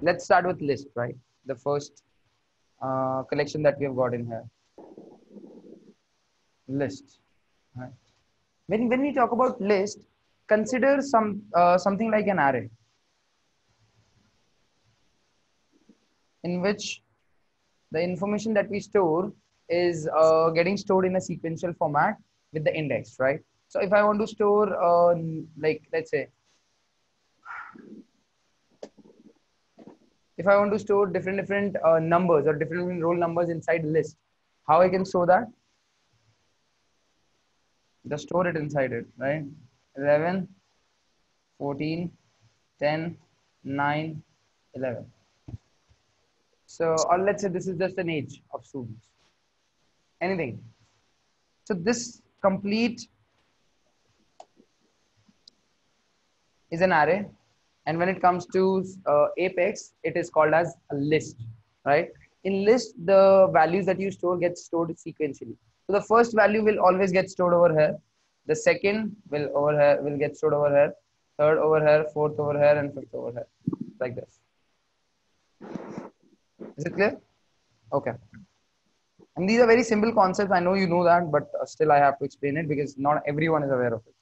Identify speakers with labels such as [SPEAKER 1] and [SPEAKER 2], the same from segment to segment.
[SPEAKER 1] let's start with list, right? The first uh, collection that we have got in here. List. Right. When, when we talk about list, consider some uh, something like an array in which the information that we store is uh, getting stored in a sequential format with the index, right? So if I want to store, uh, like, let's say, if I want to store different different uh, numbers or different, roll numbers inside list, how I can store that? Just store it inside it, right? 11, 14, 10, 9, 11. So, or let's say this is just an age of students. Anything. So this complete is an array and when it comes to uh, apex it is called as a list right? In list the values that you store get stored sequentially. So the first value will always get stored over here. The second will over here will get stored over here. Third over here fourth over here and fifth over here like this. Is it clear? Okay. And these are very simple concepts. I know you know that but uh, still i have to explain it because not everyone is aware of it.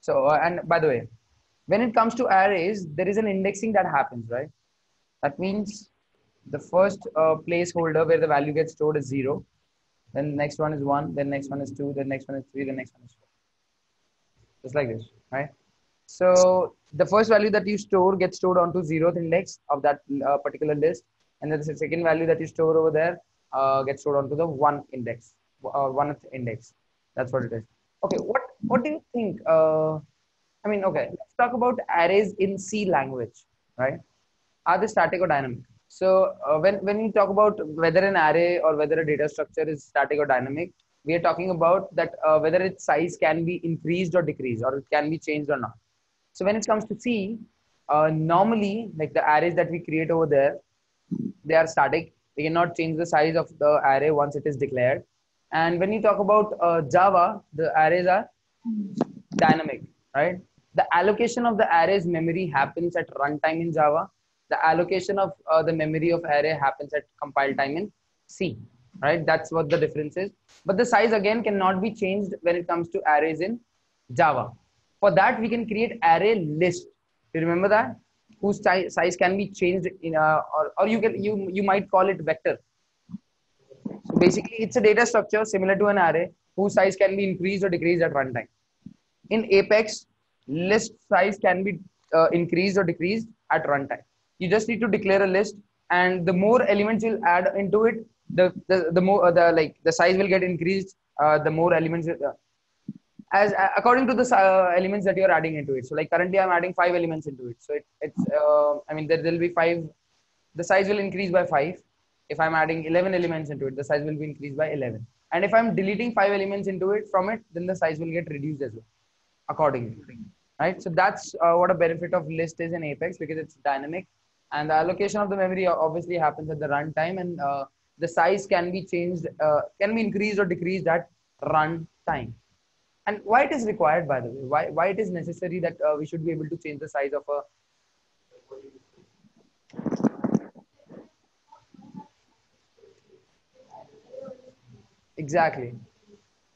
[SPEAKER 1] So uh, and by the way when it comes to arrays, there is an indexing that happens, right? That means the first uh, placeholder where the value gets stored is zero. Then next one is one, then next one is two, then next one is three, then next one is four. Just like this, right? So the first value that you store gets stored onto zeroth index of that uh, particular list. And then the second value that you store over there uh, gets stored onto the one index, uh, one index. That's what it is. Okay, what, what do you think? I mean, okay, let's talk about arrays in C language, right? Are they static or dynamic? So uh, when, when we talk about whether an array or whether a data structure is static or dynamic, we are talking about that uh, whether its size can be increased or decreased or it can be changed or not. So when it comes to C, uh, normally like the arrays that we create over there, they are static. We cannot change the size of the array once it is declared. And when you talk about uh, Java, the arrays are dynamic, right? The allocation of the array's memory happens at runtime in Java. The allocation of uh, the memory of array happens at compile time in C, right? That's what the difference is. But the size again cannot be changed when it comes to arrays in Java. For that, we can create array list. You remember that? Whose size can be changed in, a, uh, or, or you can you you might call it vector. So basically, it's a data structure similar to an array whose size can be increased or decreased at runtime. In Apex, list size can be uh, increased or decreased at runtime. You just need to declare a list, and the more elements you'll add into it, the the, the more uh, the like the size will get increased. Uh, the more elements, uh, as uh, according to the uh, elements that you are adding into it. So like currently, I'm adding five elements into it. So it, it's I mean there will be five. The size will increase by five. If I'm adding 11 elements into it, the size will be increased by 11. And if I'm deleting five elements into it from it, then the size will get reduced as well accordingly right? So that's uh, what a benefit of list is in apex because it's dynamic and the allocation of the memory obviously happens at the runtime and uh, the size can be changed uh, can be increased or decreased at runtime. And why it is required by the way? Why, why it is necessary that uh, we should be able to change the size of a exactly.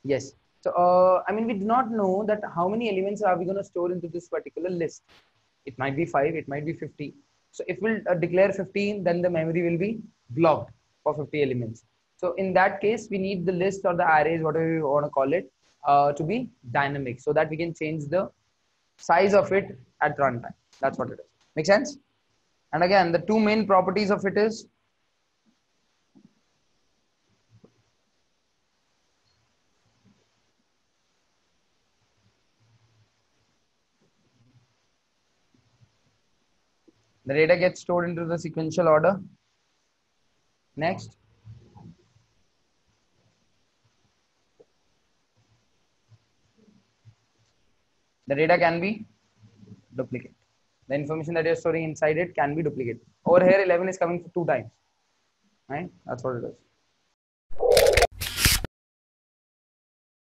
[SPEAKER 1] Yes uh, I mean, we do not know that how many elements are we going to store into this particular list. It might be five, it might be 50. So if we'll uh, declare 15, then the memory will be blocked for 50 elements. So in that case, we need the list or the arrays, whatever you want to call it, uh, to be dynamic so that we can change the size of it at runtime. That's what it is. Make sense? And again, the two main properties of it is The data gets stored into the sequential order. Next. The data can be duplicate. The information that you're storing inside it can be duplicated. Over here, 11 is coming for two times. Right? That's what it is.